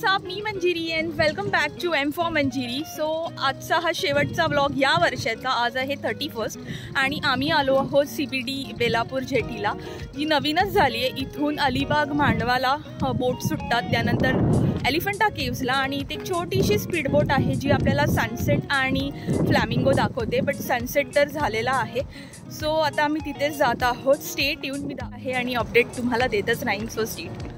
WhatsApp me Manjiri and welcome back to M for Manjiri. So आजचा हा शेवटचा blog या वर्षाचा. आज आहे थर्टी फर्स्ट आणि आम्ही आलो आहोत सी बी डी बेलापूर जेटीला. जी नवीनच झाली आहे. इथून अलिबाग मांडवाला बोट सुटतात. त्यानंतर एलिफंटा केव्सला आणि इथे एक छोटीशी स्पीड बोट आहे जी आपल्याला सनसेट आणि फ्लॅमिंगो दाखवते. बट सनसेट तर झालेला आहे. सो आता आम्ही तिथेच जात आहोत. स्टेट येऊन मी आहे आणि अपडेट तुम्हाला देतच राहीन. सो स्टेट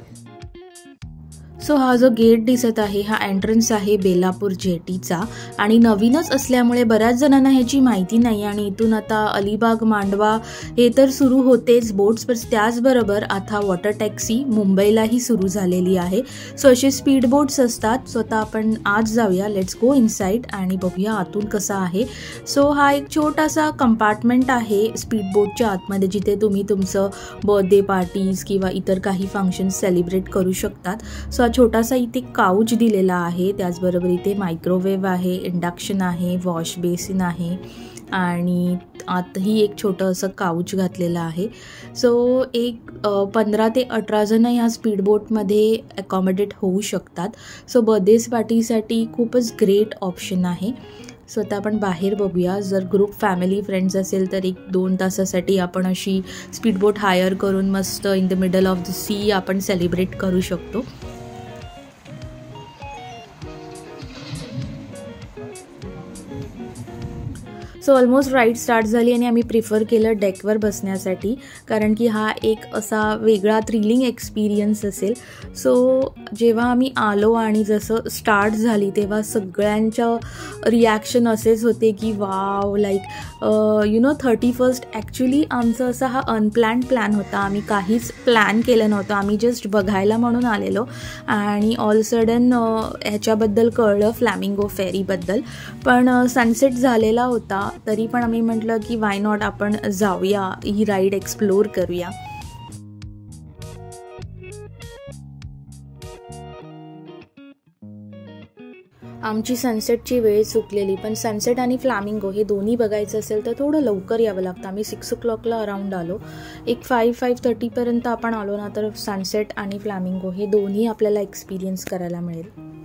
सो हा जो गेट दिसत आहे हा एंट्रन्स आहे बेलापूर जेटीचा आणि नवीनच असल्यामुळे बऱ्याच जणांना ह्याची माहिती नाही आणि इथून आता अलिबाग मांडवा हे तर सुरू होतेच बोट्स पण त्याचबरोबर आता वॉटर टॅक्सी मुंबईलाही सुरू झालेली आहे. सो असे स्पीड बोट्स असतात. सो आता आपण आज जाऊया. लेट्स गो इनसाईड आणि बघूया आतून कसा आहे. सो हा एक छोटासा कंपार्टमेंट आहे स्पीड बोटच्या आतमध्ये जिथे तुम्ही तुमचं बर्थडे पार्टीज किंवा इतर काही फंक्शन्स सेलिब्रेट करू शकतात. सो छोटासा इथे काउच दिलेला आहे. त्याचबरोबर इथे मायक्रोवेव्ह आहे इंडक्शन आहे वॉश बेसिन आहे. आणि आतही एक छोटं असं काउच घातलेलं आहे. सो एक पंधरा ते अठरा जणं ह्या स्पीडबोटमध्ये अकॉमोडेट होऊ शकतात. सो बर्थडेज पार्टीसाठी खूपच ग्रेट ऑप्शन आहे. सो आता आपण बाहेर बघूया. जर ग्रुप फॅमिली फ्रेंड्स असेल तर एक दोन तासासाठी आपण अशी स्पीडबोट हायर करून मस्त in the middle of the sea आपण सेलिब्रेट करू शकतो. सो ऑलमोस्ट राईड स्टार्ट झाली आणि आम्ही प्रिफर केलं डेकवर बसण्यासाठी. कारण की हा एक असा वेगळा थ्रिलिंग एक्सपिरियन्स असेल. सो जेव्हा आम्ही आलो आणि जसं स्टार्ट झाली तेव्हा सगळ्यांच्या रिॲक्शन असेच होते की wow like you know thirty first actually आमचं असा हा अनप्लॅन्ड प्लॅन होता. आम्ही काहीच प्लॅन केलं नव्हतं. आम्ही जस्ट बघायला म्हणून आलेलो. आणि ऑल सडन ह्याच्याबद्दल कळलं फ्लॅमिंगो फेरीबद्दल पण सनसेट झालेला होता. तरी पण आम्ही म्हटलं की वाय नॉट आपण जाऊया ही राईड एक्सप्लोर करूया. आमची सनसेटची वेळ चुकलेली पण सनसेट आणि फ्लॅमिंगो हे दोन्ही बघायचं असेल तर थोडं लवकर यावं लागतं. आम्ही सिक्स ओ क्लॉकला अराऊंड आलो. एक फाईव्ह फाईव्ह थर्टीपर्यंत आपण आलो ना तर सनसेट आणि फ्लॅमिंगो हे दोन्ही आपल्याला एक्सपिरियन्स करायला मिळेल.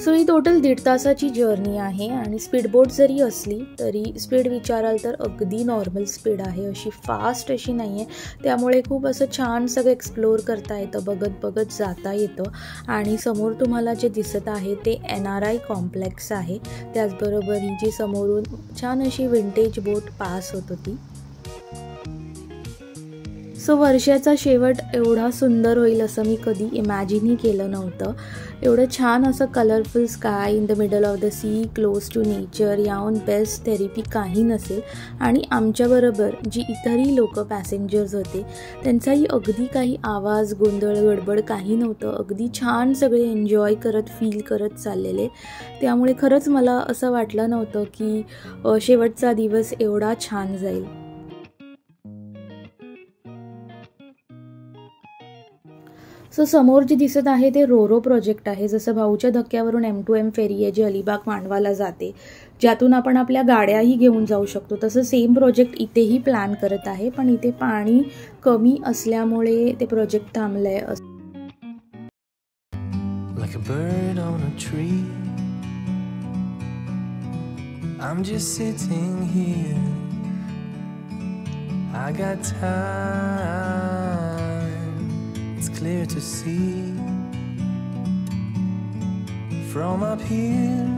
सो ही टोटल दीड तासाची जर्नी आहे आणि स्पीडबोट जरी असली तरी स्पीड विचाराल तर अगदी नॉर्मल स्पीड आहे. अशी फास्ट अशी नाही आहे त्यामुळे खूप असं छान सगळं एक्सप्लोअर करता येतं बघत बघत जाता येतं. आणि समोर तुम्हाला जे दिसत आहे ते एन आर आय कॉम्प्लेक्स आहे. त्याचबरोबर ही जी समोरून छान अशी विंटेज बोट पास होत होती. सो वर्षाचा शेवट एवढा सुंदर होईल असं मी कधी इमॅजिनही केलं नव्हतं. एवढं छान असं colourful sky in the middle of the sea close to nature याहून बेस्ट थेरपी काही नसेल. आणि आमच्याबरोबर जी इतरही लोक पॅसेंजर्स होते त्यांचाही अगदी काही आवाज गोंधळ गडबड काही नव्हतं. अगदी छान सगळे एन्जॉय करत फील करत चाललेले. त्यामुळे खरंच मला असं वाटलं नव्हतं की शेवटचा दिवस एवढा छान जाईल. सो समोर जे दिसत आहे ते रोरो प्रोजेक्ट आहे जसं भाऊच्या धक्क्यावरून एम टू एम फेरी आहे जी अलिबाग मांडवाला जाते ज्यातून आपण आपल्या गाड्याही घेऊन जाऊ शकतो तसं सेम प्रोजेक्ट इथेही प्लॅन करत आहे पण इथे पाणी कमी असल्यामुळे ते प्रोजेक्ट थांबलंय I'm just sitting here. I got time. To see from up here.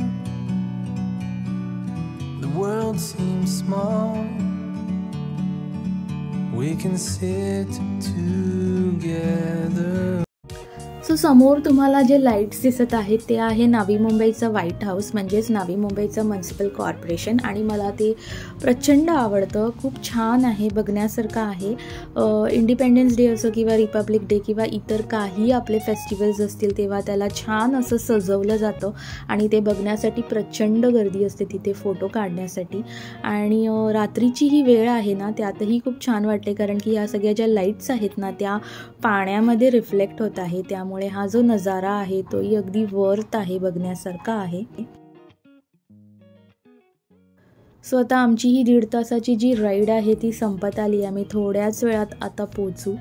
The world seems small. We can sit together so समोर तुम्हाला जे लाईट्स दिसत आहेत ते आहे नावी मुंबईचं व्हाईट हाऊस म्हणजेच नावी मुंबईचं म्युन्सिपल कॉर्पोरेशन आणि मला ते प्रचंड आवडतं. खूप छान आहे बघण्यासारखं आहे. इंडिपेंडन्स डे असो किंवा रिपब्लिक डे किंवा इतर काही आपले फेस्टिवल्स असतील तेव्हा त्याला छान असं सजवलं जातं. आणि ते बघण्यासाठी प्रचंड गर्दी असते तिथे फोटो काढण्यासाठी. आणि रात्रीची ही वेळ आहे ना त्यातही खूप छान वाटते. कारण की या सगळ्या ज्या लाईट्स आहेत ना त्या पाण्यामध्ये रिफ्लेक्ट होत आहे. त्यामुळे त्यामुळे हा जो नजारा आहे तोही अगदी वर्थ आहे बघण्यासारखा आहे. सो आता आमची ही दीड तासाची जी राईड आहे ती संपत आली आम्ही थोड्याच वेळात आता पोचू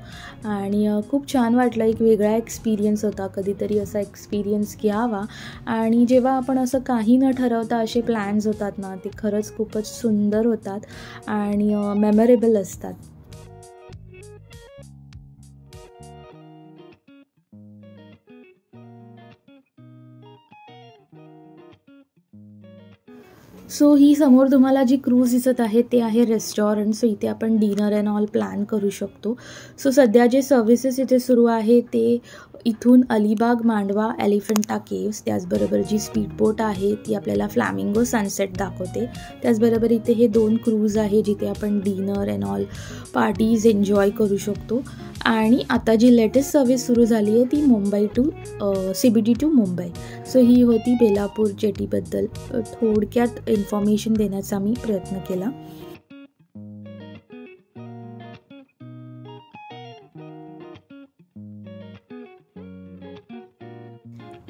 आणि खूप छान वाटलं. एक वेगळा एक्सपिरियन्स होता. कधीतरी असा एक्सपिरियन्स घ्यावा. आणि जेव्हा आपण असं काही न ठरवता असे प्लॅन्स होतात ना ते खरंच खूपच सुंदर होतात आणि मेमोरेबल असतात. सो ही समोर तुम्हाला जी क्रूज दिसत आहे ते आहे रेस्टॉरंट सो इथे आपण डिनर अँड ऑल प्लॅन करू शकतो. सो सध्या जे सर्विसेस इथे सुरू आहे ते इथून अलिबाग मांडवा एलिफंटा केव्स त्याचबरोबर जी स्पीडबोट आहे ती आपल्याला फ्लॅमिंगो सनसेट दाखवते. त्याचबरोबर इथे हे दोन क्रूज आहे जिथे आपण dinner and all parties enjoy करू शकतो. आणि आता जी लेटेस्ट सर्विस सुरू झाली आहे ती Mumbai to C B D to Mumbai. So ही होती बेलापूर जेटीबद्दल थोडक्यात इन्फॉर्मेशन देण्याचा मी प्रयत्न केला.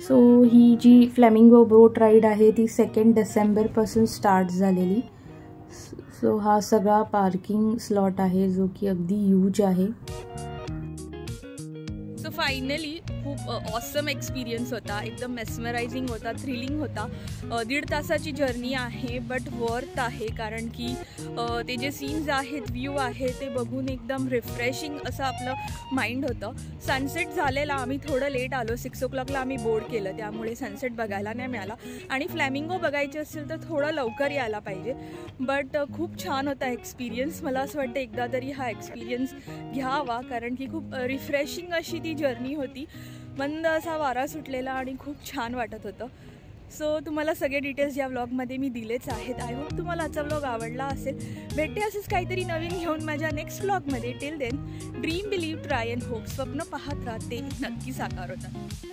सो ही जी फ्लॅमिंगो बोट राईड आहे ती सेकंड डिसेंबरपासून स्टार्ट झालेली. सो हा सगळा पार्किंग स्लॉट आहे जो की अगदी यूज आहे. सो फायनली खूप ऑसम एक्सपिरियन्स होता. एकदम मेस्मरायझिंग होता थ्रिलिंग होता. दीड तासाची जर्नी आहे बट वर्थ आहे. कारण की ते जे सीन्स आहेत व्ह्यू आहे ते बघून एकदम रिफ्रेशिंग असं आपलं माइंड होतं. सनसेट झालेला आम्ही थोडं लेट आलो. सिक्स ओ क्लॉकला आम्ही बोर्ड केलं. त्यामुळे सनसेट बघायला नाही मिळाला. आणि फ्लॅमिंगो बघायचे असेल तर थोडं लवकर यायला पाहिजे. बट खूप छान होता एक्सपिरियन्स मला असं वाटतं एकदा तरी हा एक्सपिरियन्स घ्यावा. कारण की खूप रिफ्रेशिंग अशी ती जर्नी होती. मंद असा वारा सुटलेला आणि खूप छान वाटत होतं. सो तुम्हाला सगळे डिटेल्स या व्लॉगमध्ये मी दिलेच आहेत. आय होप तुम्हाला आजचा व्लॉग आवडला असेल. भेटते असंच काहीतरी नवीन घेऊन माझ्या next व्लॉगमध्ये till then dream believe try and hope स्वप्न पाहत राहते नक्की साकार होतात